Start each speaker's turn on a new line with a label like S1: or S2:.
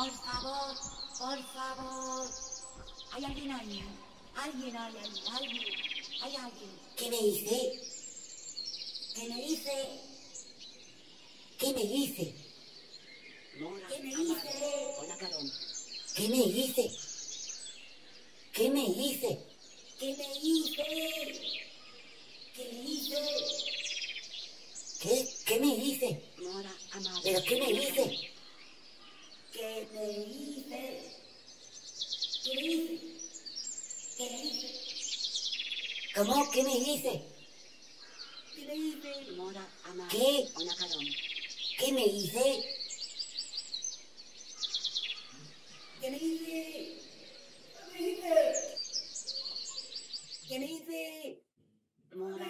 S1: Por favor, por favor. ¿Hay alguien ahí? Alguien hay ahí, alguien. Hay alguien.
S2: ¿Qué me hice?
S1: ¿Qué me dice?
S2: ¿Qué me?
S3: Mora,
S1: ¿Qué me
S3: Carón.
S2: ¿Qué me hice? ¿Qué me hice?
S1: ¿Qué me hice? ¿Qué me hice?
S2: ¿Qué? ¿Qué me
S3: Amaro.
S2: ¿Pero qué me hice?
S1: ¿Qué me hice? ¿Qué me hice? ¿Qué me hice?
S2: ¿Cómo? ¿Qué me hice?
S1: ¿Qué?
S3: Mora, Amaro.
S2: ¿Qué? ¿Qué me hice?
S1: ¿Qué me hice? ¿Qué me hice? ¿Qué me
S3: Amaro.